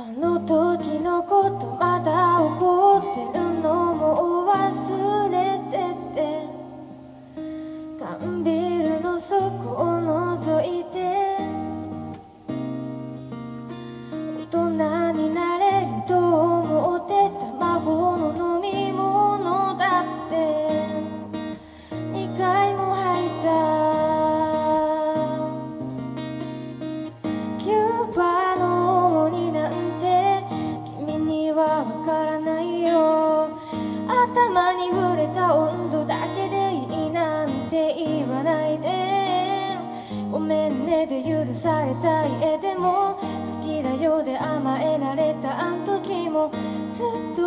あの時のことまだ怒ってるのも忘れてて。完璧された家でも好きだよで甘えられたあの時もずっと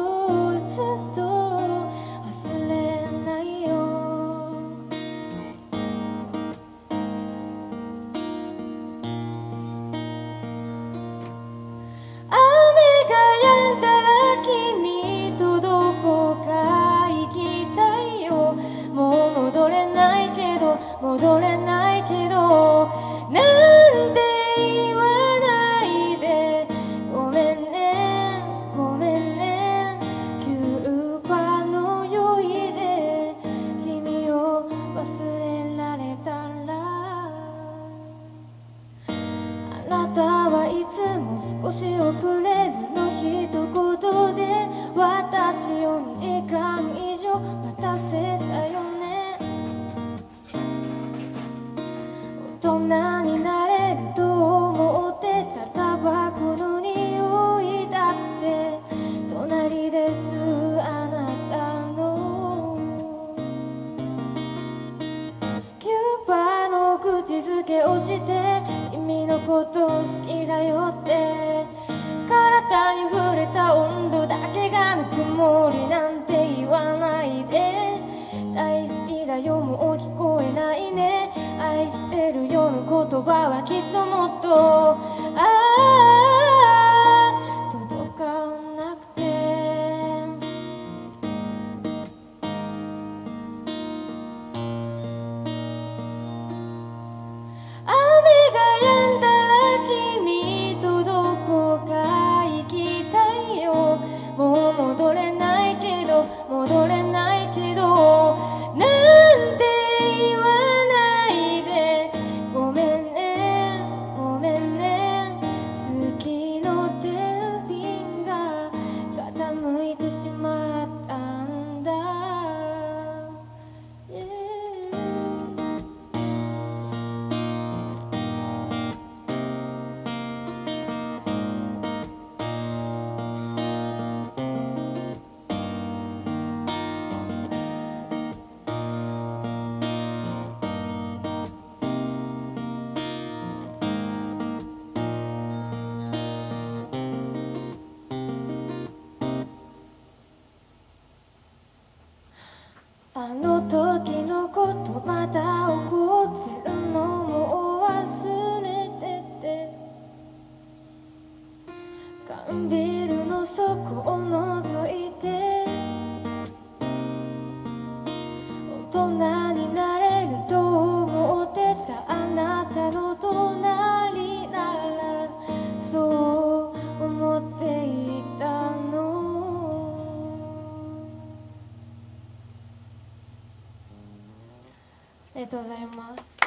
いつも少し遅れるの一言で私を2時間以上待たせこと好きだよって。体に触れた温度だけがぬくもりなんて言わないで。大好きだよもう聞こえないね。愛してるよの言葉はきっともっとまっあの時のことまだ怒ってるのも忘れてて。缶ビールの底を覗いてありがとうございます。